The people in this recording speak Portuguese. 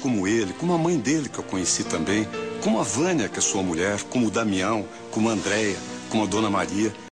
como ele, como a mãe dele que eu conheci também, como a Vânia, que é sua mulher, como o Damião, como a Andréia, como a Dona Maria.